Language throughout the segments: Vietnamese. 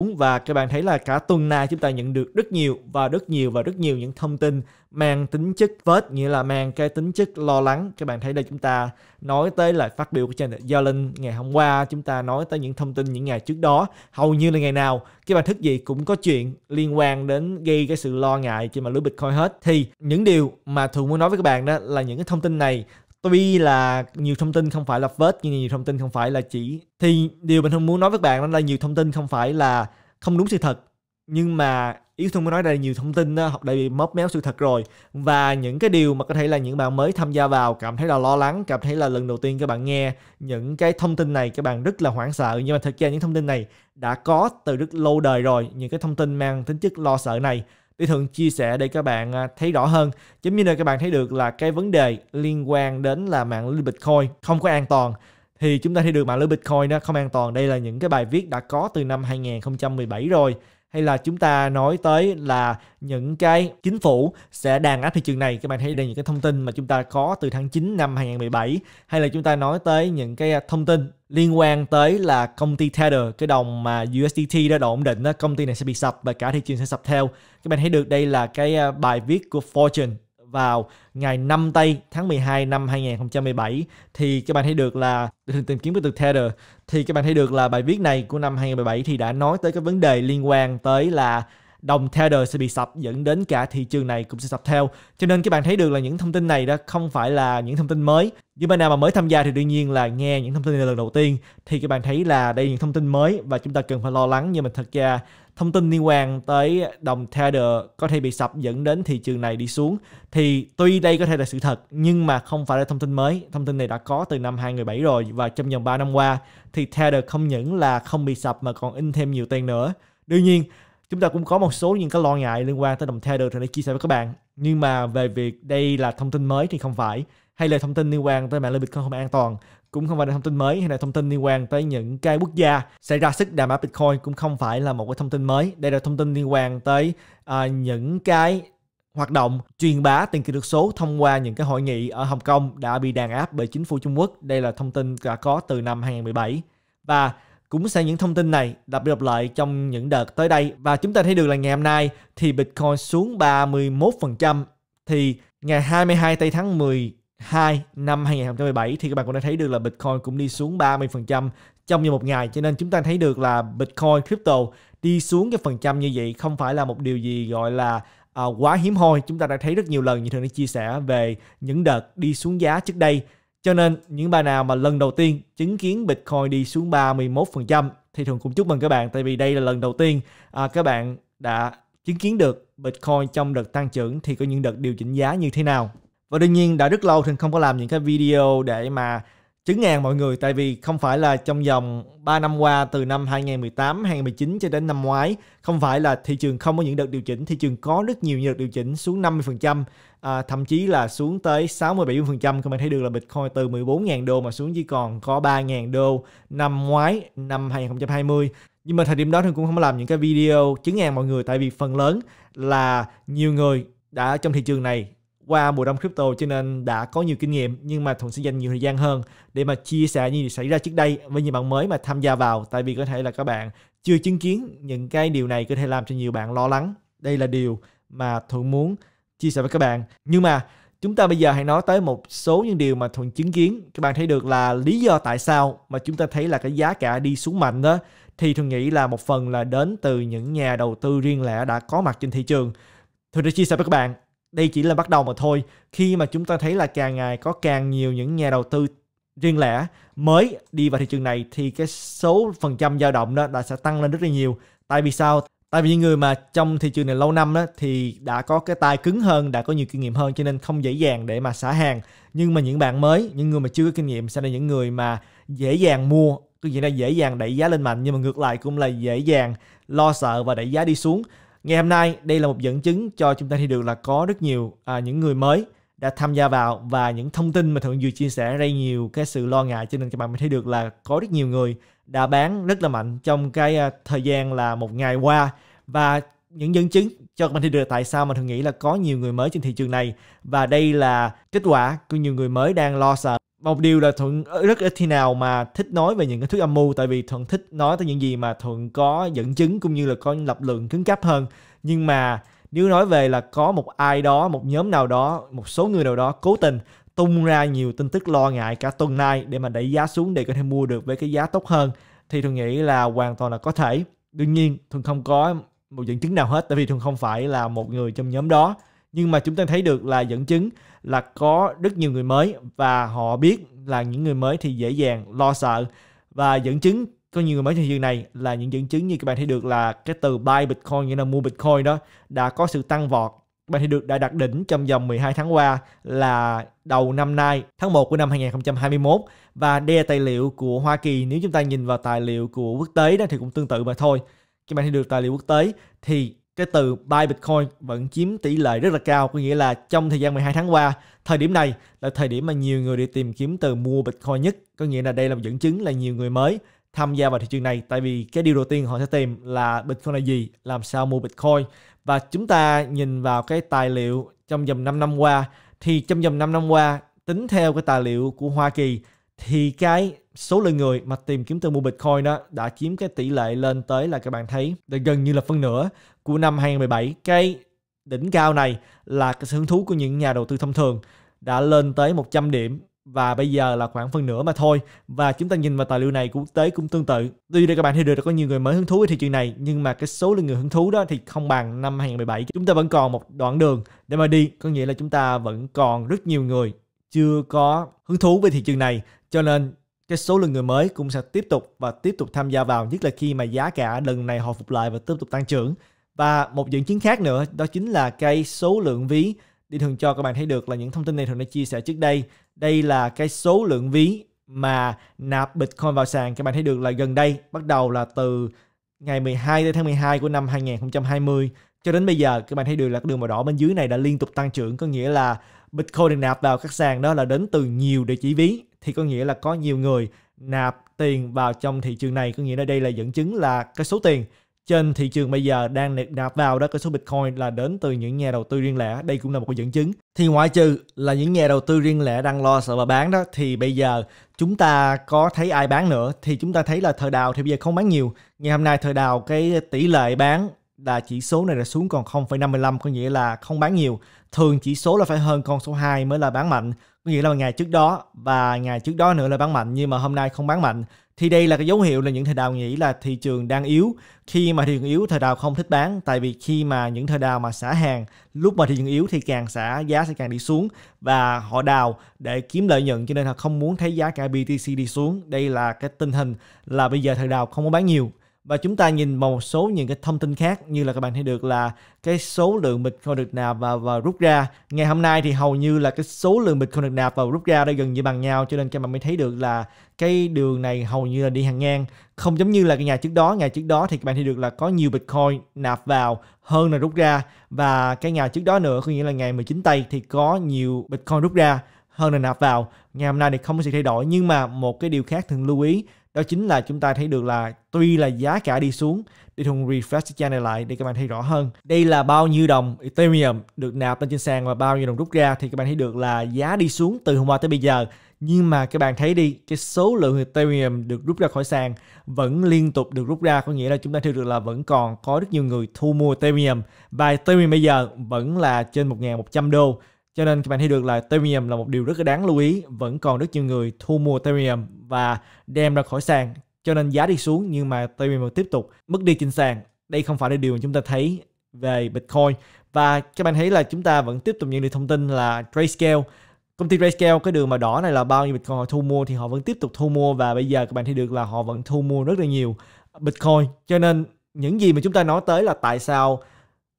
và các bạn thấy là cả tuần này chúng ta nhận được rất nhiều và rất nhiều và rất nhiều những thông tin mang tính chất vết, nghĩa là mang cái tính chất lo lắng. Các bạn thấy là chúng ta nói tới lại phát biểu của Janet Yellen ngày hôm qua, chúng ta nói tới những thông tin những ngày trước đó. Hầu như là ngày nào các bạn thức gì cũng có chuyện liên quan đến gây cái sự lo ngại trên mà lưới Bitcoin hết. Thì những điều mà thường muốn nói với các bạn đó là những cái thông tin này tuy là nhiều thông tin không phải là vết nhưng nhiều thông tin không phải là chỉ thì điều mình không muốn nói với bạn đó là nhiều thông tin không phải là không đúng sự thật. Nhưng mà ý tôi muốn nói đây nhiều thông tin đó học đã bị móp méo sự thật rồi. Và những cái điều mà có thể là những bạn mới tham gia vào, cảm thấy là lo lắng, cảm thấy là lần đầu tiên các bạn nghe những cái thông tin này, các bạn rất là hoảng sợ. Nhưng mà thực ra những thông tin này đã có từ rất lâu đời rồi. Những cái thông tin mang tính chất lo sợ này. Lý thường chia sẻ để các bạn à, thấy rõ hơn. Giống như là các bạn thấy được là cái vấn đề liên quan đến là mạng lưới bitcoin không có an toàn. Thì chúng ta thấy được mạng lưới bitcoin nó không an toàn. Đây là những cái bài viết đã có từ năm 2017 rồi hay là chúng ta nói tới là những cái chính phủ sẽ đàn áp thị trường này? Các bạn thấy đây những cái thông tin mà chúng ta có từ tháng 9 năm 2017 hay là chúng ta nói tới những cái à, thông tin liên quan tới là công ty Tether, cái đồng mà USDT đã độ ổn định đó, công ty này sẽ bị sập và cả thị trường sẽ sập theo. Các bạn thấy được đây là cái à, bài viết của Fortune vào ngày 5 tây tháng 12 năm 2017 thì các bạn thấy được là, tìm kiếm cái từ Tether. Thì các bạn thấy được là bài viết này của năm 2017 thì đã nói tới cái vấn đề liên quan tới là đồng Tether sẽ bị sập, dẫn đến cả thị trường này cũng sẽ sập theo. Cho nên các bạn thấy được là những thông tin này đó không phải là những thông tin mới. Những bạn nào mà mới tham gia thì đương nhiên là nghe những thông tin này lần đầu tiên. Thì các bạn thấy là đây là những thông tin mới và chúng ta cần phải lo lắng. Nhưng mà thật ra, thông tin liên quan tới đồng Tether có thể bị sập, dẫn đến thị trường này đi xuống. Thì tuy đây có thể là sự thật, nhưng mà không phải là thông tin mới. Thông tin này đã có từ năm 2017 rồi và trong vòng 3 năm qua, thì Tether không những là không bị sập mà còn in thêm nhiều tiền nữa. Đương nhiên chúng ta cũng có một số những cái lo ngại liên quan tới đồng Tether thì để chia sẻ với các bạn nhưng mà về việc đây là thông tin mới thì không phải hay là thông tin liên quan tới mạng lưới Bitcoin không an toàn cũng không phải là thông tin mới hay là thông tin liên quan tới những cái quốc gia xảy ra sức đàm áp Bitcoin cũng không phải là một cái thông tin mới. Đây là thông tin liên quan tới uh, những cái hoạt động truyền bá tiền kỹ thuật số thông qua những cái hội nghị ở Hồng Kông đã bị đàn áp bởi chính phủ Trung Quốc. Đây là thông tin đã có từ năm 2017. Và cũng sẽ những thông tin này đập đi đập lại trong những đợt tới đây. Và chúng ta thấy được là ngày hôm nay thì Bitcoin xuống 31% thì ngày 22 tây tháng 12 năm 2017 thì các bạn cũng đã thấy được là Bitcoin cũng đi xuống 30% trong như một ngày. Cho nên chúng ta thấy được là Bitcoin crypto đi xuống cái phần trăm như vậy không phải là một điều gì gọi là uh, quá hiếm hoi. Chúng ta đã thấy rất nhiều lần như thường đã chia sẻ về những đợt đi xuống giá trước đây cho nên những bạn nào mà lần đầu tiên chứng kiến Bitcoin đi xuống 31% thì thường cũng chúc mừng các bạn tại vì đây là lần đầu tiên à, các bạn đã chứng kiến được Bitcoin trong đợt tăng trưởng thì có những đợt điều chỉnh giá như thế nào. Và đương nhiên đã rất lâu Thường không có làm những cái video để mà chứng ngàn mọi người tại vì không phải là trong vòng 3 năm qua từ năm 2018, 2019 cho đến năm ngoái không phải là thị trường không có những đợt điều chỉnh, thị trường có rất nhiều những đợt điều chỉnh xuống 50%, à, thậm chí là xuống tới 60 70%. Các bạn thấy được là Bitcoin từ 14.000 đô mà xuống chỉ còn có 3.000 đô năm ngoái, năm 2020. Nhưng mà thời điểm đó thì cũng không có làm những cái video chứng ngàn mọi người tại vì phần lớn là nhiều người đã trong thị trường này qua mùa đông crypto cho nên đã có nhiều kinh nghiệm, nhưng mà Thuận sẽ dành nhiều thời gian hơn để mà chia sẻ những gì xảy ra trước đây với những bạn mới mà tham gia vào. Tại vì có thể là các bạn chưa chứng kiến những cái điều này có thể làm cho nhiều bạn lo lắng. Đây là điều mà Thuận muốn chia sẻ với các bạn. Nhưng mà chúng ta bây giờ hãy nói tới một số những điều mà Thuận chứng kiến. Các bạn thấy được là lý do tại sao mà chúng ta thấy là cái giá cả đi xuống mạnh đó. Thì Thuận nghĩ là một phần là đến từ những nhà đầu tư riêng lẻ đã có mặt trên thị trường. Thuận đã chia sẻ với các bạn đây chỉ là bắt đầu mà thôi. Khi mà chúng ta thấy là càng ngày có càng nhiều những nhà đầu tư riêng lẻ mới đi vào thị trường này, thì cái số phần trăm dao động đó đã sẽ tăng lên rất là nhiều. Tại vì sao? Tại vì những người mà trong thị trường này lâu năm đó thì đã có cái tay cứng hơn, đã có nhiều kinh nghiệm hơn, cho nên không dễ dàng để mà xả hàng. Nhưng mà những bạn mới, những người mà chưa có kinh nghiệm sẽ là những người mà dễ dàng mua cái gì là dễ dàng đẩy giá lên mạnh, nhưng mà ngược lại cũng là dễ dàng lo sợ và đẩy giá đi xuống. Ngày hôm nay, đây là một dẫn chứng cho chúng ta thấy được là có rất nhiều à, những người mới đã tham gia vào và những thông tin mà Thuận vừa chia sẻ gây nhiều cái sự lo ngại cho nên các bạn mới thấy được là có rất nhiều người đã bán rất là mạnh trong cái à, thời gian là một ngày qua. Và những dẫn chứng cho các bạn thấy được tại sao mà Thuận nghĩ là có nhiều người mới trên thị trường này. Và đây là kết quả của nhiều người mới đang lo sợ một điều là thuận ờ, rất ít khi nào mà thích nói về những cái thuyết âm mưu, tại vì thuận thích nói tới những gì mà thuận có dẫn chứng cũng như là có lập lượng cứng cáp hơn. Nhưng mà nếu nói về là có một ai đó, một nhóm nào đó, một số người nào đó cố tình tung ra nhiều tin tức lo ngại cả tuần nay để mà đẩy giá xuống để có thể mua được với cái giá tốt hơn, thì thuận nghĩ là hoàn toàn là có thể. Đương nhiên, thuận không có một dẫn chứng nào hết, tại vì thuận không phải là một người trong nhóm đó nhưng mà chúng ta thấy được là dẫn chứng là có rất nhiều người mới và họ biết là những người mới thì dễ dàng lo sợ. Và dẫn chứng có nhiều người mới trên thị trường này là những dẫn chứng như các bạn thấy được là cái từ buy Bitcoin nghĩa là mua Bitcoin đó đã có sự tăng vọt. Các bạn thấy được đã đạt đỉnh trong vòng 12 tháng qua là đầu năm nay, tháng 1 của năm 2021 và đây là tài liệu của Hoa Kỳ, nếu chúng ta nhìn vào tài liệu của quốc tế đó thì cũng tương tự mà thôi. Các bạn thấy được tài liệu quốc tế thì cái từ buy Bitcoin vẫn chiếm tỷ lệ rất là cao, có nghĩa là trong thời gian 12 tháng qua, thời điểm này là thời điểm mà nhiều người đi tìm kiếm từ mua Bitcoin nhất. Có nghĩa là đây là một dẫn chứng là nhiều người mới tham gia vào thị trường này, tại vì cái điều đầu tiên họ sẽ tìm là Bitcoin là gì, làm sao mua Bitcoin. Và chúng ta nhìn vào cái tài liệu trong vòng 5 năm qua, thì trong vòng 5 năm qua, tính theo cái tài liệu của Hoa Kỳ, thì cái số lượng người mà tìm kiếm từ mua Bitcoin đó đã chiếm cái tỷ lệ lên tới là các bạn thấy là gần như là phân nửa của năm 2017 cái đỉnh cao này là cái sự hứng thú của những nhà đầu tư thông thường, đã lên tới 100 điểm và bây giờ là khoảng phân nửa mà thôi. Và chúng ta nhìn vào tài liệu này quốc tế cũng tương tự. Tuy đây các bạn thấy được có nhiều người mới hứng thú với thị trường này, nhưng mà cái số lượng người hứng thú đó thì không bằng năm 2017 chúng ta vẫn còn một đoạn đường để mà đi, có nghĩa là chúng ta vẫn còn rất nhiều người chưa có hứng thú với thị trường này. Cho nên cái số lượng người mới cũng sẽ tiếp tục và tiếp tục tham gia vào, nhất là khi mà giá cả lần này hồi phục lại và tiếp tục tăng trưởng. Và một dẫn chứng khác nữa, đó chính là cái số lượng ví. Đi thường cho các bạn thấy được là những thông tin này thường đã chia sẻ trước đây. Đây là cái số lượng ví mà nạp Bitcoin vào sàn. Các bạn thấy được là gần đây, bắt đầu là từ ngày 12 tháng 12 của năm 2020 cho đến bây giờ, các bạn thấy được là cái đường màu đỏ bên dưới này đã liên tục tăng trưởng. Có nghĩa là Bitcoin được nạp vào các sàn đó là đến từ nhiều địa chỉ ví thì có nghĩa là có nhiều người nạp tiền vào trong thị trường này. Có nghĩa là đây là dẫn chứng là cái số tiền trên thị trường bây giờ đang nạp vào đó cái số Bitcoin là đến từ những nhà đầu tư riêng lẻ. Đây cũng là một cái dẫn chứng. Thì ngoại trừ là những nhà đầu tư riêng lẻ đang lo sợ và bán đó thì bây giờ chúng ta có thấy ai bán nữa? Thì chúng ta thấy là thời đào thì bây giờ không bán nhiều. Ngày hôm nay thời đào cái tỷ lệ bán là chỉ số này là xuống còn 0,55 có nghĩa là không bán nhiều. Thường chỉ số là phải hơn con số 2 mới là bán mạnh có nghĩa là ngày trước đó và ngày trước đó nữa là bán mạnh, nhưng mà hôm nay không bán mạnh. Thì đây là cái dấu hiệu là những thời đào nghĩ là thị trường đang yếu. Khi mà thị trường yếu thời đào không thích bán, tại vì khi mà những thời đào mà xả hàng, lúc mà thị trường yếu thì càng xả giá sẽ càng đi xuống và họ đào để kiếm lợi nhuận, cho nên họ không muốn thấy giá cả BTC đi xuống. Đây là cái tình hình là bây giờ thời đào không có bán nhiều và chúng ta nhìn vào một số những cái thông tin khác như là các bạn thấy được là cái số lượng Bitcoin được nạp và và rút ra. Ngày hôm nay thì hầu như là cái số lượng Bitcoin được nạp và rút ra đã gần như bằng nhau, cho nên các bạn mới thấy được là cái đường này hầu như là đi hàng ngang. Không giống như là cái ngày trước đó. Ngày trước đó thì các bạn thấy được là có nhiều Bitcoin nạp vào hơn là rút ra. Và cái ngày trước đó nữa, có nghĩa là ngày 19 tây thì có nhiều Bitcoin rút ra hơn là nạp vào. Ngày hôm nay thì không có sự thay đổi, nhưng mà một cái điều khác thường lưu ý đó chính là chúng ta thấy được là tuy là giá cả đi xuống đi thùng refresh trang này lại để các bạn thấy rõ hơn. Đây là bao nhiêu đồng Ethereum được nạp lên trên sàn và bao nhiêu đồng rút ra thì các bạn thấy được là giá đi xuống từ hôm qua tới bây giờ. Nhưng mà các bạn thấy đi cái số lượng Ethereum được rút ra khỏi sàn vẫn liên tục được rút ra có nghĩa là chúng ta thấy được là vẫn còn có rất nhiều người thu mua Ethereum. Và Ethereum bây giờ vẫn là trên 1.100 đô. Cho nên các bạn thấy được là Ethereum là một điều rất là đáng lưu ý, vẫn còn rất nhiều người thu mua Ethereum và đem ra khỏi sàn. Cho nên giá đi xuống, nhưng mà Ethereum tiếp tục mất đi trên sàn. Đây không phải là điều mà chúng ta thấy về Bitcoin. Và các bạn thấy là chúng ta vẫn tiếp tục nhận được thông tin là Grayscale, Công ty Grayscale, cái đường mà đỏ này là bao nhiêu Bitcoin họ thu mua thì họ vẫn tiếp tục thu mua và bây giờ các bạn thấy được là họ vẫn thu mua rất là nhiều Bitcoin. Cho nên những gì mà chúng ta nói tới là tại sao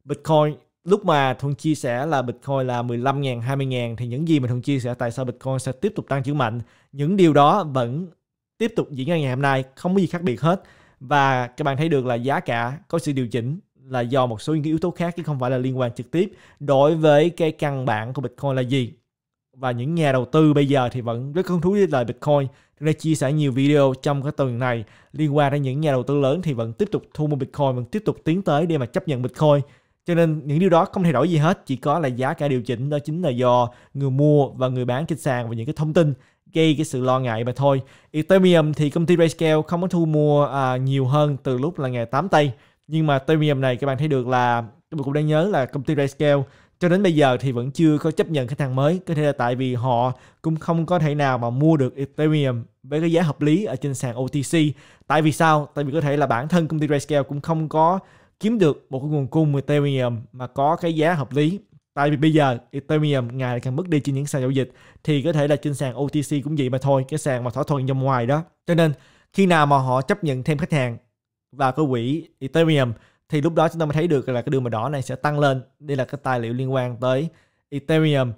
Bitcoin lúc mà Thuận chia sẻ là Bitcoin là 15.000, 20.000 thì những gì mà Thuận chia sẻ tại sao Bitcoin sẽ tiếp tục tăng trưởng mạnh. Những điều đó vẫn tiếp tục diễn ra ngày hôm nay, không có gì khác biệt hết. Và các bạn thấy được là giá cả có sự điều chỉnh là do một số những yếu tố khác chứ không phải là liên quan trực tiếp đối với cái căn bản của Bitcoin là gì. Và những nhà đầu tư bây giờ thì vẫn rất hứng thú với lời Bitcoin. Tôi đã chia sẻ nhiều video trong cái tuần này liên quan đến những nhà đầu tư lớn thì vẫn tiếp tục thu mua Bitcoin, vẫn tiếp tục tiến tới để mà chấp nhận Bitcoin cho nên những điều đó không thay đổi gì hết chỉ có là giá cả điều chỉnh đó chính là do người mua và người bán trên sàn và những cái thông tin gây cái sự lo ngại mà thôi. Ethereum thì công ty Grayscale không có thu mua à, nhiều hơn từ lúc là ngày 8 tây. Nhưng mà Ethereum này các bạn thấy được là các bạn cũng đang nhớ là công ty Grayscale cho đến bây giờ thì vẫn chưa có chấp nhận khách hàng mới có thể là tại vì họ cũng không có thể nào mà mua được Ethereum với cái giá hợp lý ở trên sàn OTC tại vì sao tại vì có thể là bản thân công ty Grayscale cũng không có kiếm được một cái nguồn cung Ethereum mà có cái giá hợp lý. Tại vì bây giờ Ethereum ngày càng mất đi trên những sàn giao dịch, thì có thể là trên sàn OTC cũng vậy mà thôi, cái sàn mà thỏa thuận trong ngoài đó. Cho nên, khi nào mà họ chấp nhận thêm khách hàng vào cái quỹ Ethereum, thì lúc đó chúng ta mới thấy được là cái đường màu đỏ này sẽ tăng lên. Đây là cái tài liệu liên quan tới Ethereum.